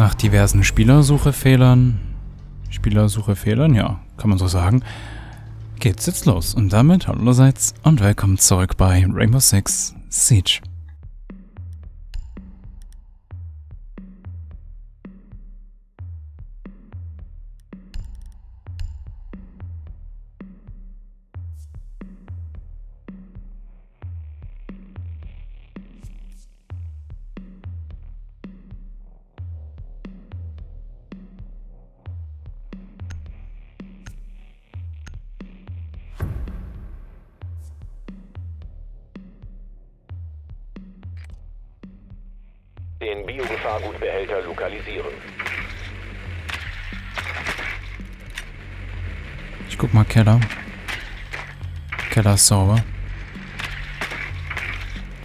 Nach diversen Spielersuchefehlern, Spielersuchefehlern, ja, kann man so sagen, geht's jetzt los. Und damit hallo allerseits und willkommen zurück bei Rainbow Six Siege. Den Biogefahrgutbehälter lokalisieren. Ich guck mal Keller. Keller ist sauber.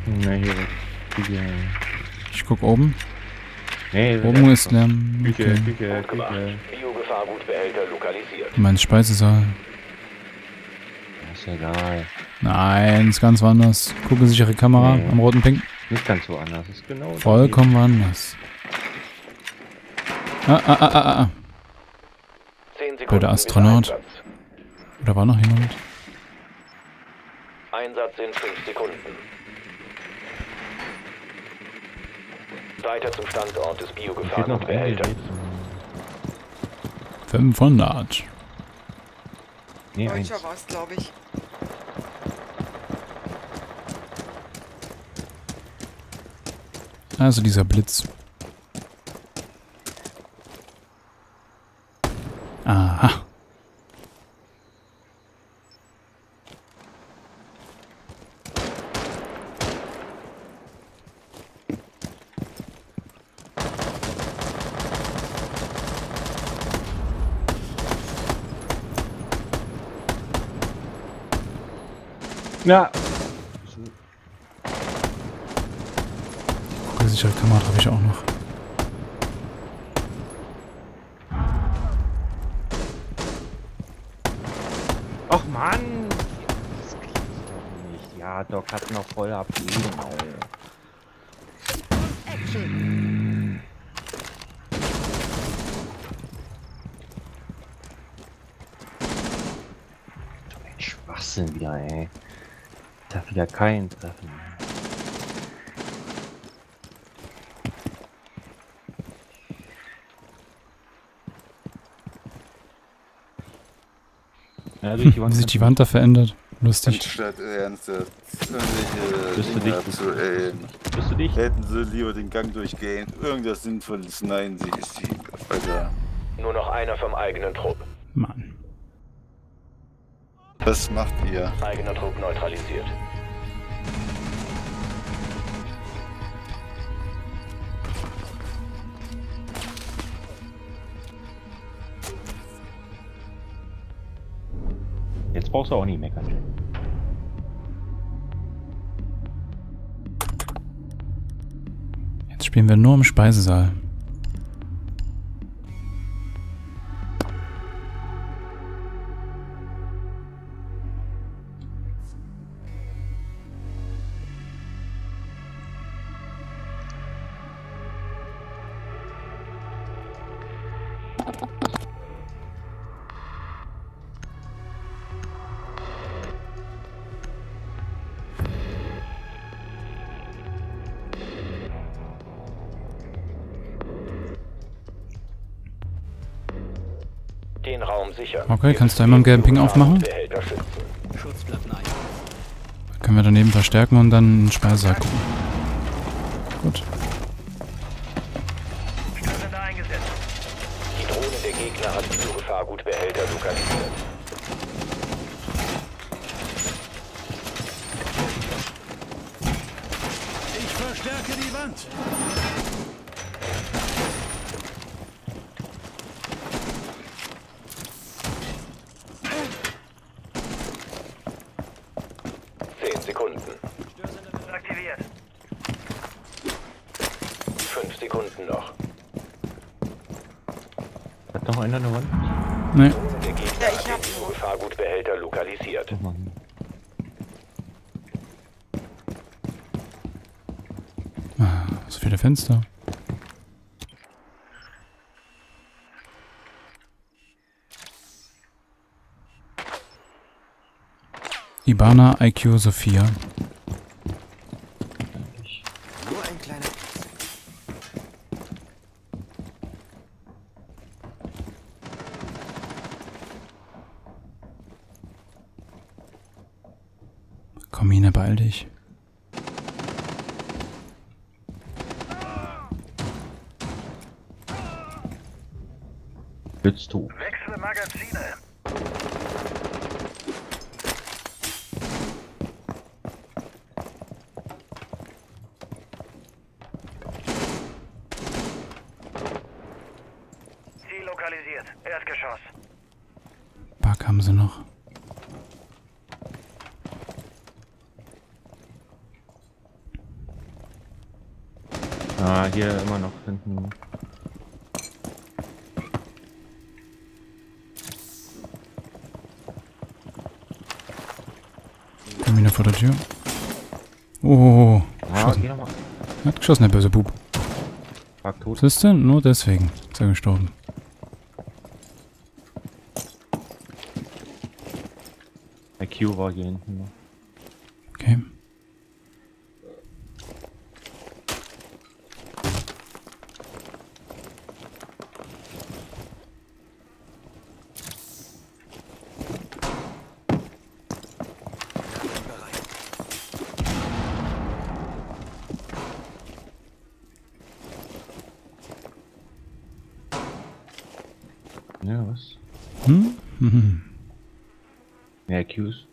Ne, hier. Küche. Ich guck oben. Nee, Oben ist Lärm. Küche, Okay. Küche. Küche. Biogefahrgutbehälter lokalisiert. Mein Speisesaal. Ist ja egal. Nein, ist ganz woanders. Kugelsichere Kamera Nee. am roten Pink. Nicht ganz so anders. Ist genau. Vollkommen woanders. Ah, ah, ah, ah, ah. 10 Sekunden Blöder Astronaut. Da war noch jemand. Einsatz in 5 Sekunden. Weiter zum Standort des. Gerät. 500. Nee. Deutscher war es, glaube ich. Also dieser Blitz. Aha. Ja. Kamera habe ich auch noch. Ach Mann. Das gibt's doch nicht. Ja, Doc hat noch voll. So ein Schwachsinn wieder, ey. Darf wieder keinen treffen. Ja, durch die Wie Wand sich die Wand da verändert. Lustig. Anstatt ernste irgendwelche Bist du Dinge aimen, Bist du dich? hätten sie lieber den Gang durchgehen. Irgendwas Sinnvolles. Nein, sie ist die. Alter. Nur noch einer vom eigenen Trupp. Mann. Was macht ihr? Eigener Trupp neutralisiert. Brauchst du auch nicht meckern. Jetzt spielen wir nur im Speisesaal. Den Raum sichern. Okay, kannst du einmal im gelben Ping aufmachen? Können wir daneben verstärken und dann in den Speisesaal gucken. Gut. noch einer eine Wand? Nee. Der Gegner ja, ich hat den Gefahrgutbehälter lokalisiert. Oh Mann. Ah, so viele Fenster. Ibana IQ Sophia. Nur ein kleiner beeil dich. Jetzt du. Wechsle Magazine. Ziel lokalisiert. Erstgeschoss. Bug haben sie noch. Ah, hier immer noch hinten. Komm wieder vor der Tür. Oh, Ah, geschossen. geh nochmal. Er hat geschossen, der böse Bub. Fuck, tot. Siehst du? Nur deswegen ist er gestorben. IQ war hier hinten noch. Okay. Was? Hm? Mhm. Ja, IQs.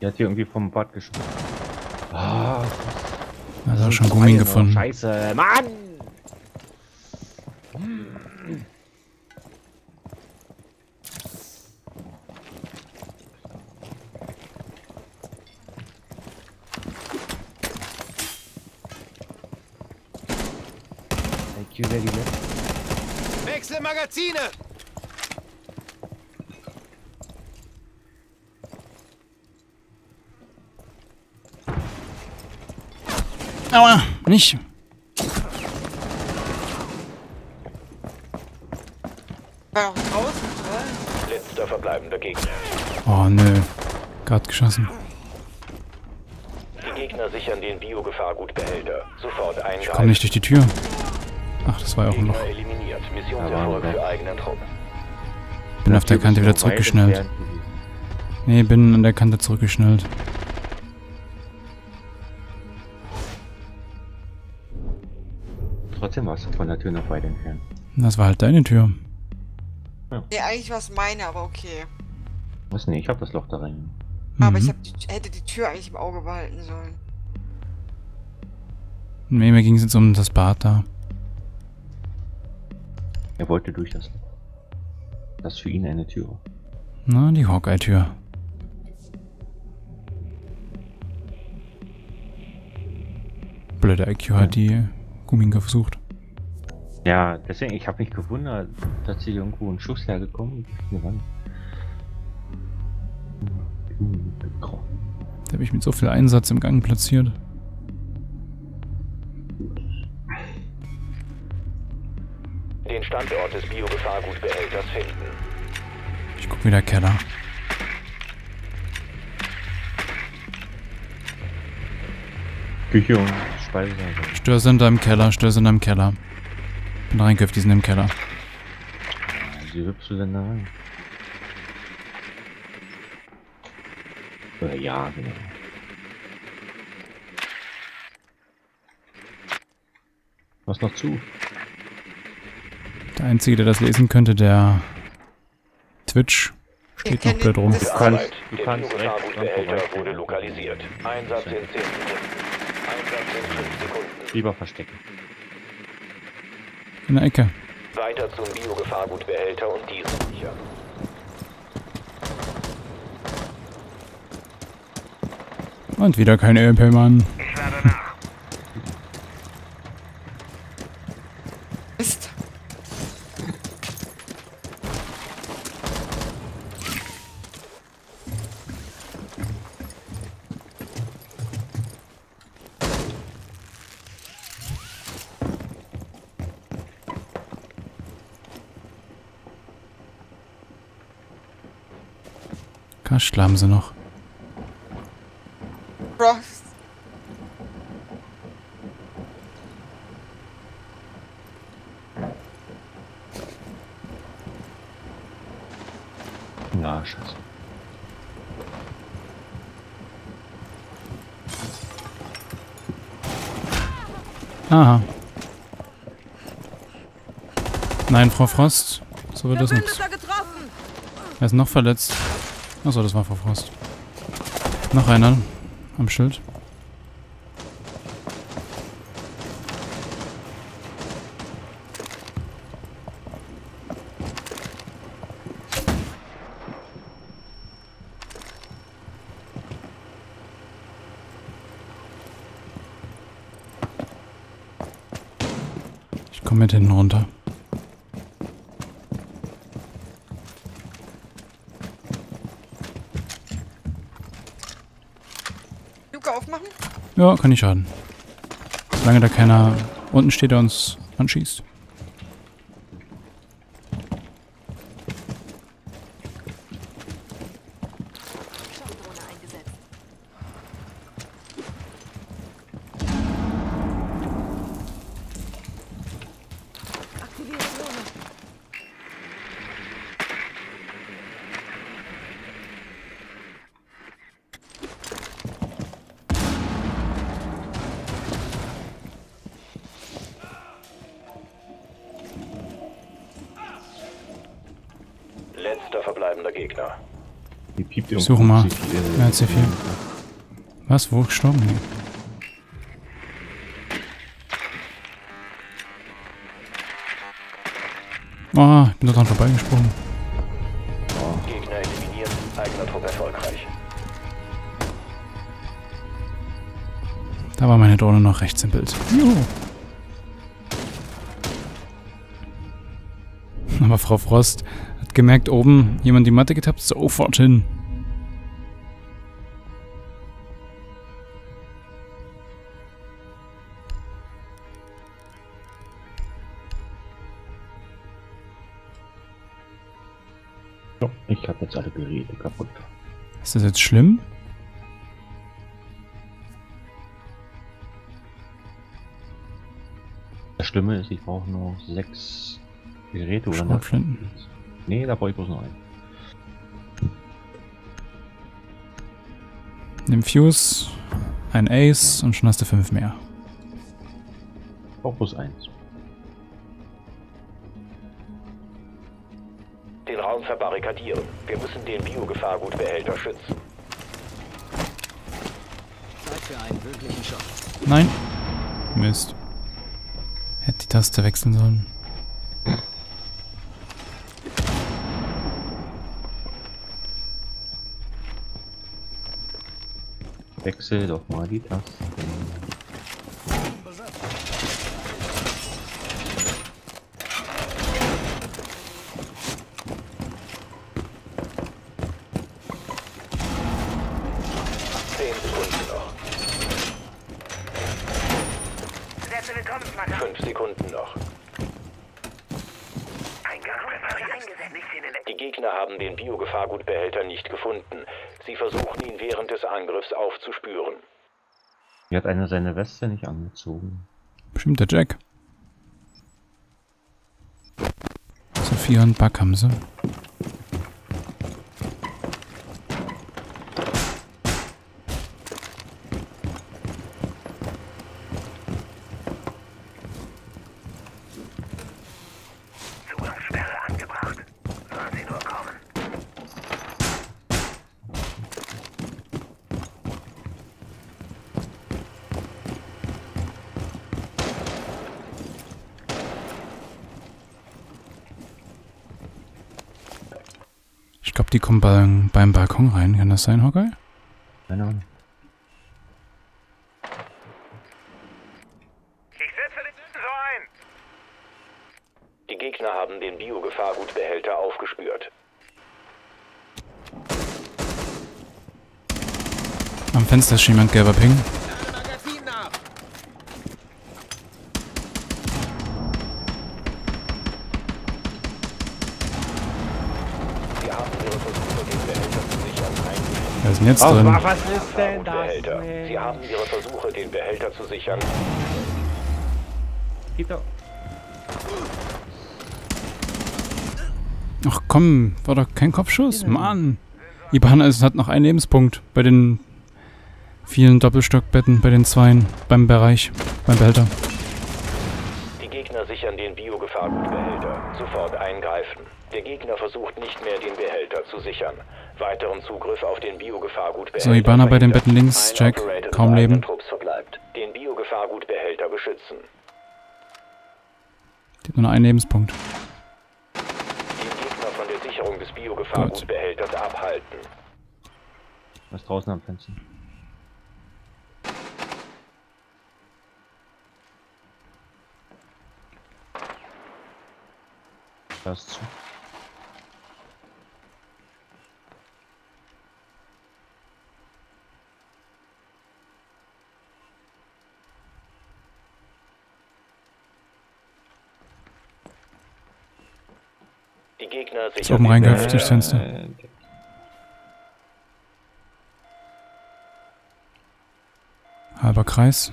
Die hat hier irgendwie vom Bad gesprungen. Ah, Er hat auch schon Gummi gefunden. Scheiße, Mann! IQ, der die letzte. Wechsel Magazine! Aua, nicht. Letzter verbleibender Gegner. Oh, nö. Gerade geschossen. Die Gegner sichern den Biogefahrgutbehälter. Sofort Ich komm eingreifen. nicht durch die Tür. Ach, das war ja auch ein Loch. Bin auf der Kante wieder zurückgeschnellt. Nee, bin an der Kante zurückgeschnellt. Trotzdem du von der Tür noch weit entfernt. Das war halt deine Tür. Nee, eigentlich war es meine, aber okay. Was? Nee, ich hab das Loch da rein. Aber ich Mhm. hab die, hätte die Tür eigentlich im Auge behalten sollen. Nee, mir ging es jetzt um das Bad da. Er wollte durch das Loch. Das für ihn eine Tür. Na, die Hawkeye-Tür. Blöder IQ hat die Gummi versucht. Ja, deswegen, ich habe mich gewundert, dass hier irgendwo ein Schuss hergekommen ist. Da habe ich mit so viel Einsatz im Gang platziert. Den Standort des Biogefahrgutbehälters finden. Ich guck wieder Keller. Küche und Speisesaal. Störsender im Keller, Störsender im Keller. Bin reingeköpft, die sind im Keller. Wie hüpfst du denn da rein? Äh, ja, genau. Was noch zu? Der Einzige, der das lesen könnte, der Twitch steht noch blöd rum. Du kannst, du kannst rechts dran wurde lokalisiert. Einsatz in 10 Sekunden. Einsatz in 5 Sekunden. Lieber verstecken. In der Ecke. Weiter zum Biogefahrgutbehälter und diesen sichern. Und wieder kein Ölpellmann. Kastel haben sie noch. Frost. Ja, scheiße. Aha. Nein, Frau Frost. So wird das nichts. Wer ist noch verletzt? Achso, das war Frau Frost. Noch einer am Schild. Ich komme mit hinten runter. Luke aufmachen? Ja, kann nicht schaden. Solange da keiner unten steht, der uns anschießt. Letzter verbleibender Gegner. Die piept Ich suche mal. sie viel? Was? Wo gestorben? Nee. Oh, ich bin da dran vorbeigesprungen. Gegner eliminiert. Eigener Trupp erfolgreich. Da war meine Drohne noch rechts im Bild. Juhu. Aber Frau Frost gemerkt, oben jemand die Matte getappt, sofort hin. Ich habe jetzt alle Geräte kaputt. Ist das jetzt schlimm? Das Schlimme ist, ich brauche nur sechs Geräte oder Schrotflinten. Nee, da brauche ich bloß noch einen. Nimm Fuse, ein Ace und schon hast du fünf mehr. Ich brauche bloß eins. Den Raum verbarrikadieren. Wir müssen den Biogefahrgutbehälter schützen. Nein. Mist. Hätte die Taste wechseln sollen. Wechsel doch mal die Tasten. Zehn Sekunden noch. Setze Willkommensmarker. Fünf Sekunden noch. Die Gegner haben den Biogefahrgutbehälter nicht gefunden. Sie versuchen ihn während des Angriffs aufzuspüren. Hier hat einer seine Weste nicht angezogen. Bestimmt der Jack. Sophia und Buck haben sie. Zugangssperre angebracht. Sollen sie nur kommen. Ich glaube, die kommen beim, beim Balkon rein. Kann das sein, Hawkeye? Keine Ahnung. Ich setze. Die Gegner haben den Biogefahrgutbehälter aufgespürt. Am Fenster ist schon jemand gelber Ping. Wer ist denn jetzt drin? wa- was ist denn das? Behälter. Sie haben? Ihre Versuche, den Behälter zu sichern. Gib doch. Ach komm, war doch kein Kopfschuss. Mann. Ibana hat noch einen Lebenspunkt bei den vielen Doppelstockbetten, bei den Zweien, beim Bereich, beim Behälter. Die Gegner sichern den Biogefahrgutbehälter. Sofort eingreifen. Der Gegner versucht nicht mehr, den Behälter zu sichern. Weiteren Zugriff auf den Biogefahrgutbehälter. So, Ibana bei den. Betten links, Jack, kaum Leben. Den Biogefahrgutbehälter beschützen. Die hat nur noch einen Lebenspunkt. Den Gegner von der Sicherung des Biogefahrgutbehälters abhalten. Was draußen am Fenster? Da ist zu. Die Gegner Ist sichern oben reingehüpft durchs Fenster. Halber Kreis.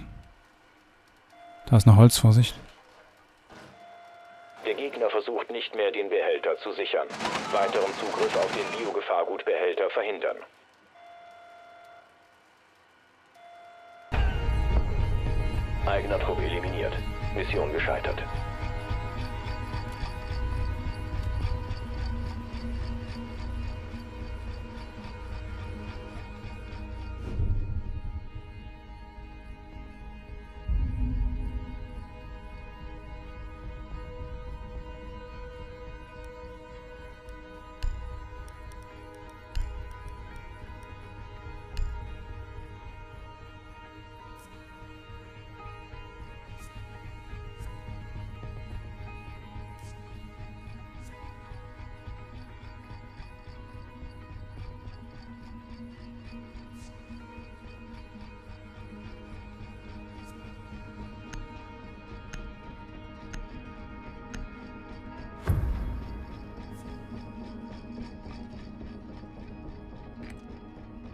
Da ist noch Holz, Vorsicht. Der Gegner versucht nicht mehr, den Behälter zu sichern. Weiteren Zugriff auf den Biogefahrgutbehälter verhindern. Eigener Trupp eliminiert. Mission gescheitert.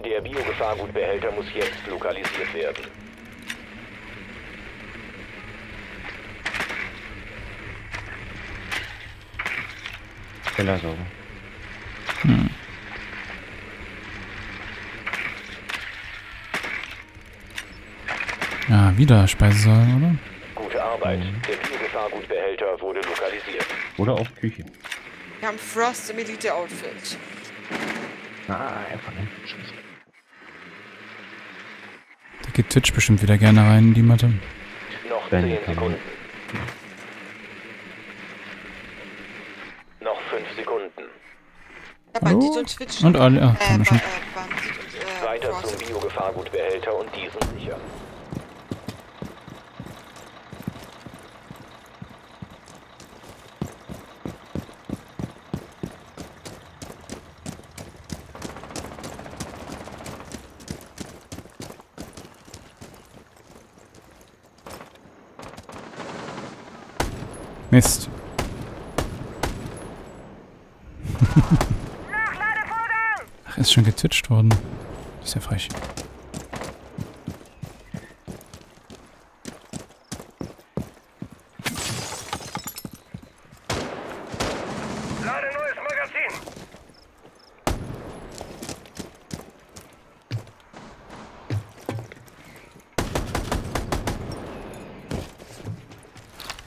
Der Biogefahrgutbehälter muss jetzt lokalisiert werden. Keller sauber. Ja, wieder Speisesaal, oder? Gute Arbeit. Der Biogefahrgutbehälter wurde lokalisiert. Oder auf Küche. Wir haben Frost im Elite-Outfit. Ah, einfach ein Schuss. Geht Twitch bestimmt wieder gerne rein in die Matte. Noch Ben 10 kann- Sekunden. Noch 5 Sekunden. Hallo? Und alle, ach, äh, schon. äh, äh, Weiter zum Biogefahrgutbehälter und diesen sichern. Mist. Ach, ist schon getwitcht worden. Das ist ja frech.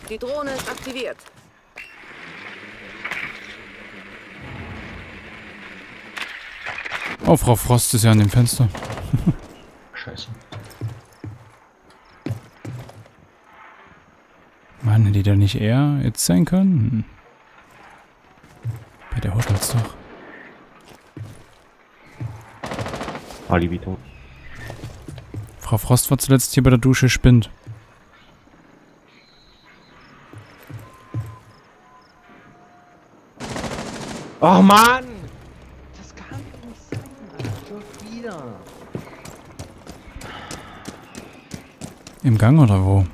Die Drohne ist aktiviert. Oh, Frau Frost ist ja an dem Fenster. Scheiße. Mann, hätte die da nicht eher jetzt sein können? Hm. Bei der Hotels doch. Alibi tot. Frau Frost war zuletzt hier bei der Dusche spinnt. Oh Mann! Das kann doch nicht sein. Alter. Schon wieder. Im Gang oder wo?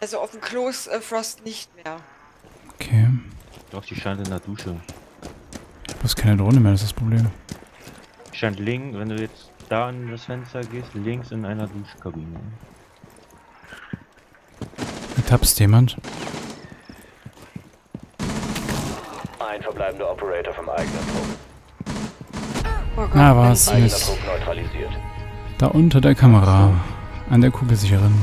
Also auf dem Klo ist äh, Frost nicht mehr. Okay. Doch, die stand in der Dusche. Du hast keine Drohne mehr, das ist das Problem. Die stand links, wenn du jetzt da an das Fenster gehst, links in einer Duschkabine. Tapst jemand? Ein verbleibender Operator vom eigenen Trupp. Oh Na was, Eigener Mist. Da unter der Kamera. An der Kugelsicherin.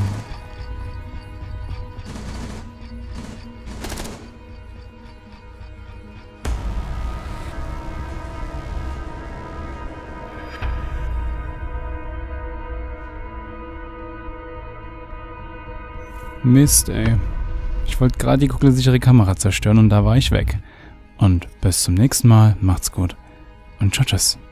Mist, ey. Ich wollte gerade die kugelsichere Kamera zerstören und da war ich weg. Und bis zum nächsten Mal. Macht's gut. Und tschüss. tschüss.